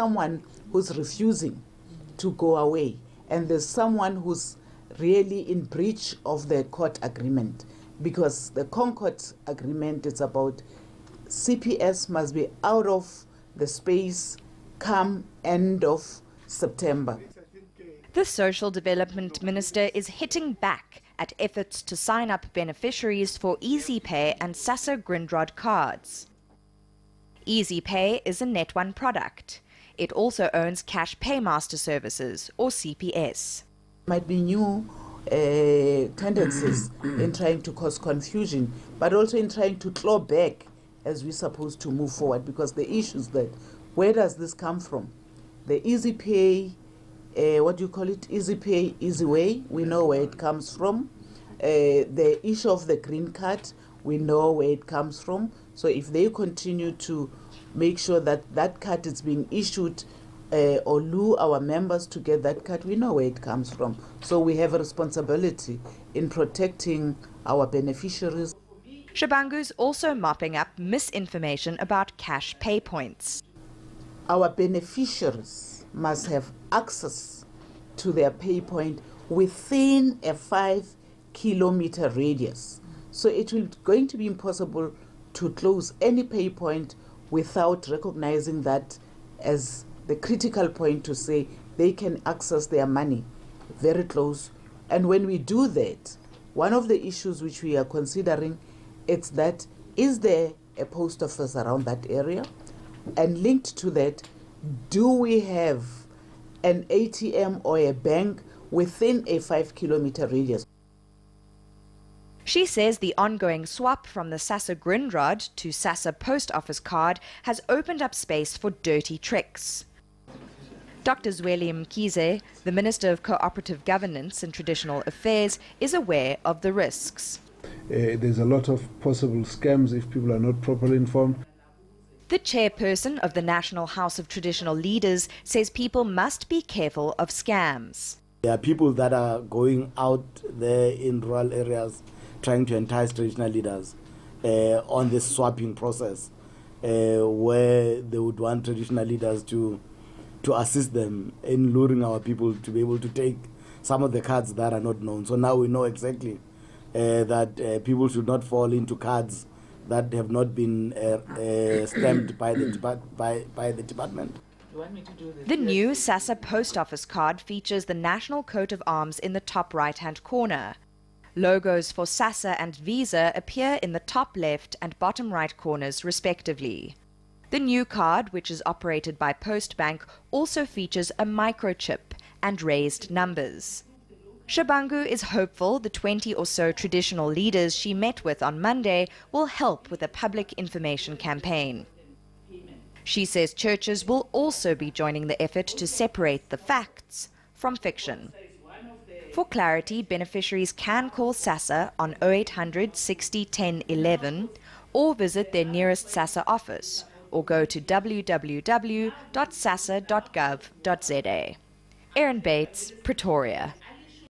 someone who's refusing to go away, and there's someone who's really in breach of the court agreement because the ConCourt agreement is about CPS must be out of the space come end of September. The Social Development Minister is hitting back at efforts to sign up beneficiaries for EasyPay and SASSA Grindrod cards. EasyPay is a Net1 product. It also owns Cash Paymaster Services, or CPS. Might be new uh, tendencies in trying to cause confusion, but also in trying to claw back as we're supposed to move forward because the issues that where does this come from? The easy pay, uh, what do you call it? Easy pay, easy way. We know where it comes from. Uh, the issue of the green card, we know where it comes from. So if they continue to make sure that that card is being issued uh, or lure our members to get that card, we know where it comes from. So we have a responsibility in protecting our beneficiaries. Shabangu's also mopping up misinformation about cash pay points. Our beneficiaries must have access to their pay point within a five kilometer radius. So it will going to be impossible to close any pay point without recognizing that as the critical point to say they can access their money very close. And when we do that, one of the issues which we are considering is that is there a post office around that area? And linked to that, do we have an ATM or a bank within a five kilometer radius? She says the ongoing swap from the SASSA Grindrod to SASSA Post Office card has opened up space for dirty tricks. Dr. Zweli Mkhize, the Minister of Cooperative Governance and Traditional Affairs, is aware of the risks. Uh, there's a lot of possible scams if people are not properly informed. The chairperson of the National House of Traditional Leaders says people must be careful of scams. There are people that are going out there in rural areas trying to entice traditional leaders uh, on this swapping process, uh, where they would want traditional leaders to to assist them in luring our people to be able to take some of the cards that are not known. So now we know exactly uh, that uh, people should not fall into cards that have not been uh, uh stamped by the, by, by the department. The new SASSA post office card features the national coat of arms in the top right hand corner. Logos for SASSA and Visa appear in the top left and bottom right corners, respectively. The new card, which is operated by Postbank, also features a microchip and raised numbers. Shabangu is hopeful the 20 or so traditional leaders she met with on Monday will help with a public information campaign. She says churches will also be joining the effort to separate the facts from fiction. For clarity, beneficiaries can call SASSA on 0800 60 10 11 or visit their nearest SASSA office or go to www.sassa.gov.za. Erin Bates, Pretoria.